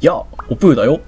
やあ、おぷーだよ。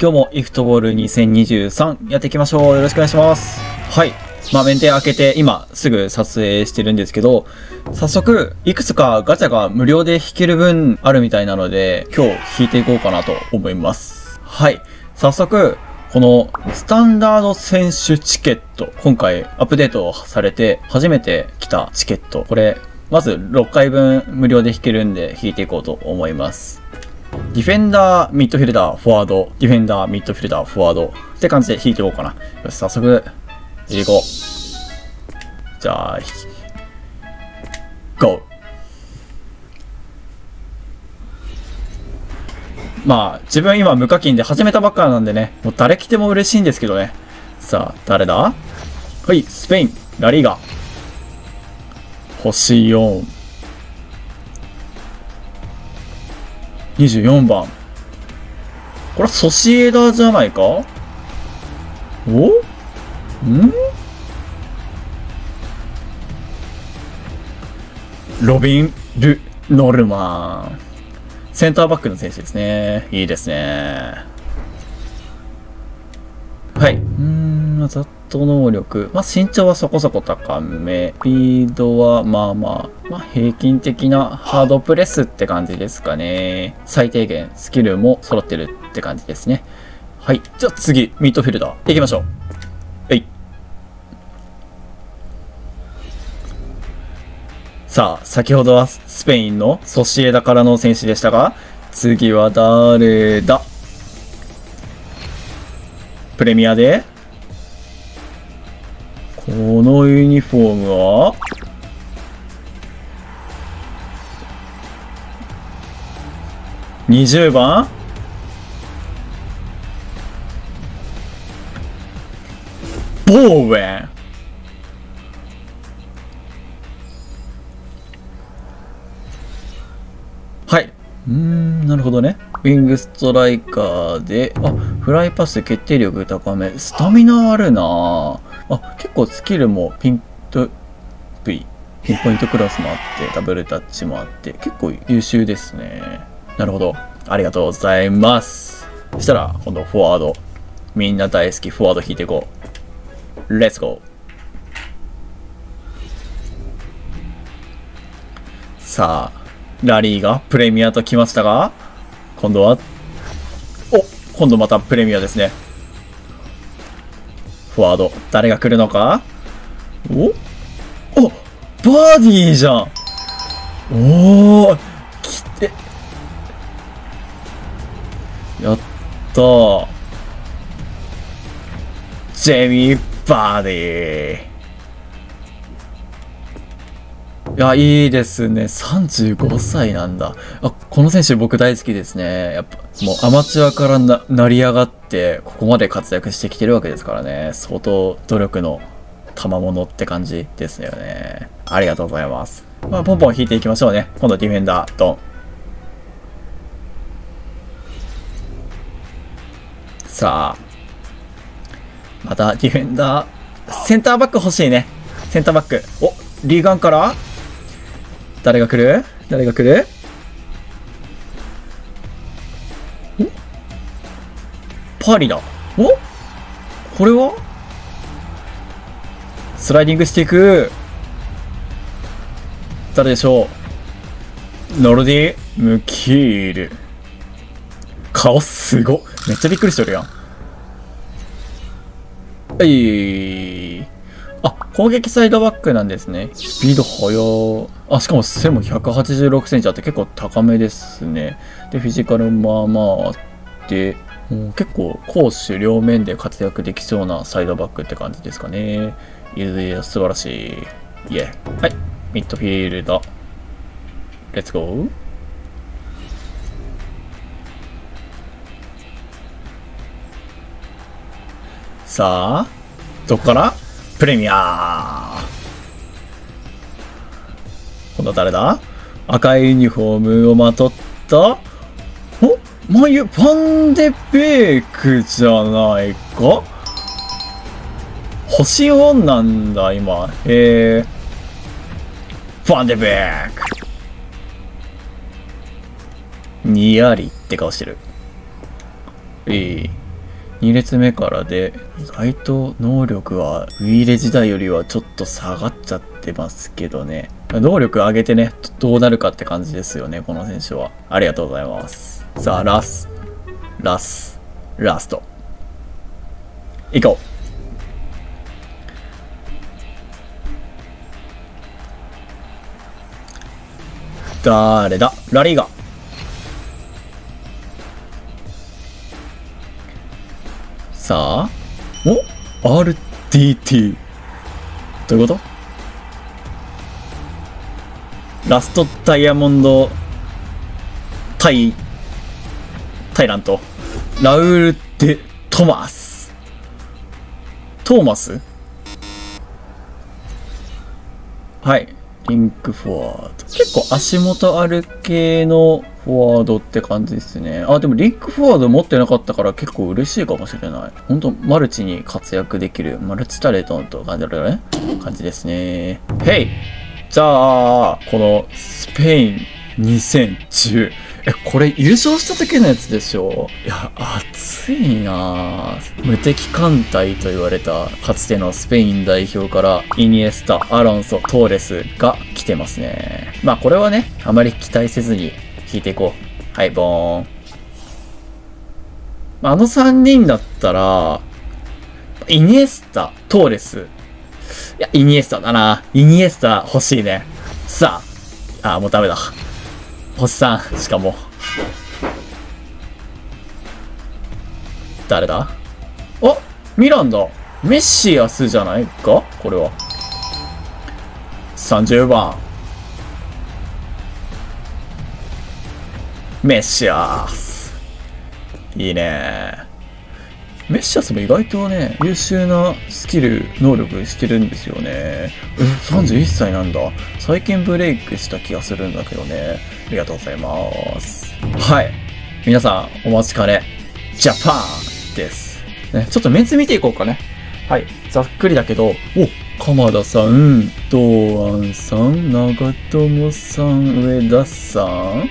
今日もイフトボール2023やっていきましょう。よろしくお願いします。はい。まあ、メンテ開けて今すぐ撮影してるんですけど、早速、いくつかガチャが無料で引ける分あるみたいなので、今日引いていこうかなと思います。はい。早速、このスタンダード選手チケット、今回アップデートされて初めて来たチケット。これ、まず6回分無料で引けるんで引いていこうと思います。ディフェンダー、ミッドフィルダー、フォワード、ディフェンダー、ミッドフィルダー、フォワードって感じで引いていこうかな。よし、早速、入れこう。じゃあ、引き、GO! まあ、自分今無課金で始めたばっかなんでね、もう誰来ても嬉しいんですけどね。さあ、誰だ？はい、スペイン、ラリーガ。星4。24番。これはソシエダじゃないか？お？ん？ロビン・ル・ノルマン。センターバックの選手ですね。いいですね。はい。うーん、ざっと能力。まあ、身長はそこそこ高め。スピードはまあまあ、まあ、平均的なハードプレスって感じですかね。最低限スキルも揃ってるって感じですね。はい。じゃあ次、ミッドフィルダー。行きましょう。はい。さあ、先ほどはスペインのソシエダからの選手でしたが、次は誰だプレミアでこのユニフォームは？20番？ボーウェンはい。うん、なるほどね。ウィングストライカーで、あ、フライパス決定力高め。スタミナあるなぁあ、結構スキルもピント、ピピンポイントクラスもあって、ダブルタッチもあって、結構優秀ですね。なるほど。ありがとうございます。そしたら、今度フォワード。みんな大好きフォワード引いていこう。レッツゴー。さあ、ラリーがプレミアと来ましたが、今度は、お今度またプレミアですね。フォワード、誰が来るのか？お？おバーディーじゃんおー来て。やった。ジェミー・バーディー。いや、いいですね。35歳なんだ。あ、この選手僕大好きですね。やっぱ、もうアマチュアからな成り上がって、ここまで活躍してきてるわけですからね。相当努力の賜物って感じですよね。ありがとうございます。まあ、ポンポン引いていきましょうね。今度ディフェンダー、ドン。さあ。またディフェンダー、センターバック欲しいね。センターバック。お、リーガンから？誰が来る？誰が来る？パリだ。お？これは？スライディングしていく。誰でしょう？ノルディ・ムキール。顔すごっ。めっちゃびっくりしてるやん。はい。あ、攻撃サイドバックなんですね。スピード速あ、しかも背も186センチあって結構高めですね。で、フィジカルまあまああって、結構攻守両面で活躍できそうなサイドバックって感じですかね。いやいや、素晴らしい。イエ。はい。ミッドフィールド。レッツゴー。さあ、どこから？プレミア今度は誰だ？赤いユニフォームをまとったお？眉パンデベークじゃないか？星4なんだ今？へえファンデベークにやりって顔してるいい。2列目からで、意外と能力はウィーレ時代よりはちょっと下がっちゃってますけどね。能力上げてね、どうなるかって感じですよね、この選手は。ありがとうございます。さあ、ラス、ラス、ラスト。行こう。誰だ？ラリーガ。さあ、お ?RTT。どういうこと？ラストダイヤモンド、タイ、タイラント、ラウール・デ・トマス。トーマス？はい。リンクフォワード。結構足元ある系のフォワードって感じですね。あ、でもリンクフォワード持ってなかったから結構嬉しいかもしれない。ほんと、マルチに活躍できる、マルチタレントと感じるね。感じですね。へいじゃあ、このスペイン2010。え、これ優勝した時のやつでしょ？いや、熱いな無敵艦隊と言われた、かつてのスペイン代表から、イニエスタ、アロンソ、トーレスが来てますね。まあこれはね、あまり期待せずに引いていこう。はい、ボーン。あの3人だったら、イニエスタ、トーレス。いや、イニエスタだな。イニエスタ欲しいね。さあ。あ、もうダメだ。おっさん、しかも。誰だ？あミランだ。メッシアスじゃないか？これは。30番。メッシアス。いいね。メッシャスも意外とね、優秀なスキル、能力してるんですよね。え、31歳なんだ。最近ブレイクした気がするんだけどね。ありがとうございます。はい。皆さん、お待ちかね、ジャパンです。ね、ちょっとメンツ見ていこうかね。はい。ざっくりだけど、お鎌田さん、堂安さん、長友さん、上田さん、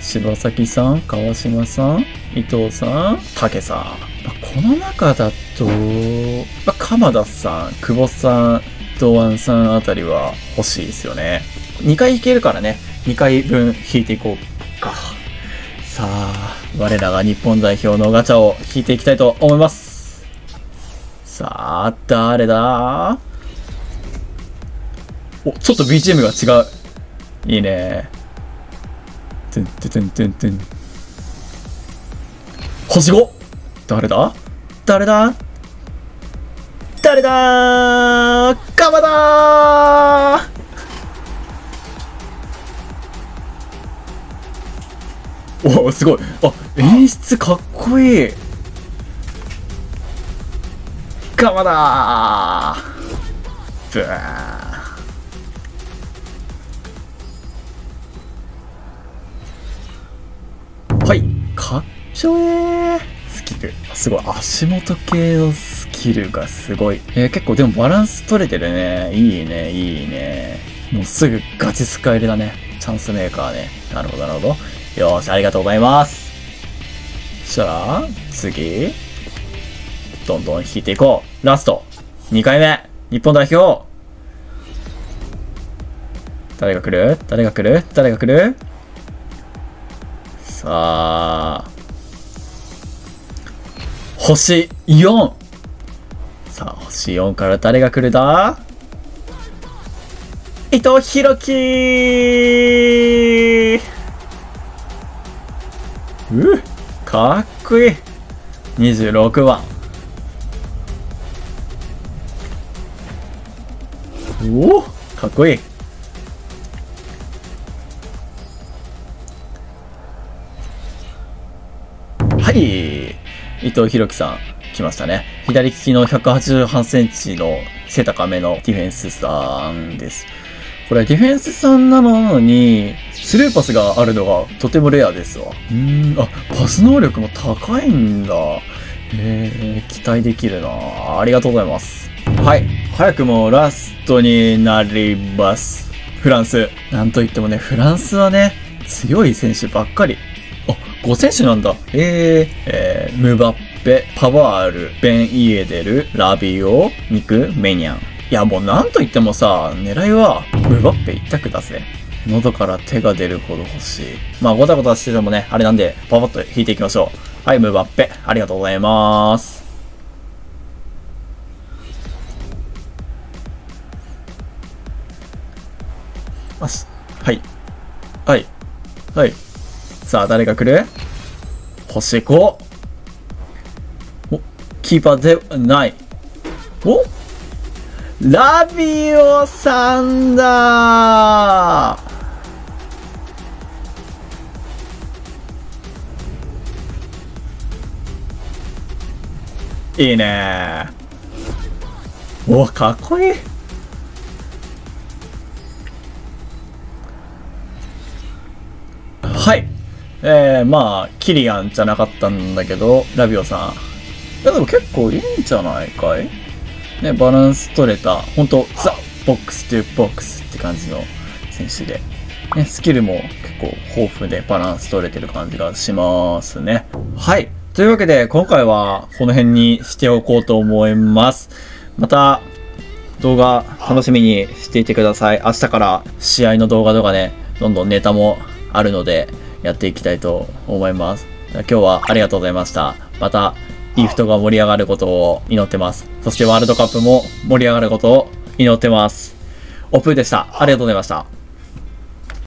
柴崎さん、川島さん、伊藤さん、竹さん。まあこの中だと、まあ、鎌田さん、久保さん、堂安さんあたりは欲しいですよね。2回引けるからね、2回分引いていこうか。さあ、我らが日本代表のガチャを引いていきたいと思います。さあ、誰だ？お、ちょっと BGM が違う。いいね。てんてんてんてんてん。星 5! 誰だ？誰だ？誰だ？鎌田！おおすごい。あ演出かっこいい。鎌田！ブーはい。かっちょえー。スキルすごい足元系のスキルがすごい。えー結構でもバランス取れてるね。いいねいいね。もうすぐガチスカ入れだね。チャンスメーカーね。なるほどなるほど。よーしありがとうございます。そしたら次。どんどん引いていこう。ラスト。2回目。日本代表。誰が来る？誰が来る？誰が来る？さあ。星4さあ星4から誰が来るだ？伊藤弘樹。うかっこいい。26番。おおかっこいい。はい。伊藤弘樹さん来ましたね。左利きの188センチの背高めのディフェンスさんです。これディフェンスさんなのにスルーパスがあるのがとてもレアですわ。うんあパス能力も高いんだ。えー、期待できるな。ありがとうございます。はい早くもラストになります。フランス。なんといってもねフランスはね強い選手ばっかり。5選手なんだ。えー、えー、ムバッペ、パワール、ベン・イエデル、ラビオ、ミク、メニャン。いや、もうなんと言ってもさ、狙いは、ムバッペ一択だぜ。喉から手が出るほど欲しい。まあ、ごたごたしててもね、あれなんで、パパッと引いていきましょう。はい、ムバッペ。ありがとうござい。ます。はい。はい。はい。さあ、誰が来る？星5。お、キーパーでない。おラビオさんだいいねおかっこいいはい。えー、まあ、キリアンじゃなかったんだけど、ラビオさん。いや、でも結構いいんじゃないかい？ね、バランス取れた、本当ザ・ボックスというボックスって感じの選手で。ね、スキルも結構豊富でバランス取れてる感じがしますね。はい。というわけで、今回はこの辺にしておこうと思います。また、動画楽しみにしていてください。明日から試合の動画とかね、どんどんネタもあるので、やっていきたいと思います。今日はありがとうございました。また、イフトが盛り上がることを祈ってます。そしてワールドカップも盛り上がることを祈ってます。オプーでした。ありがとうございました。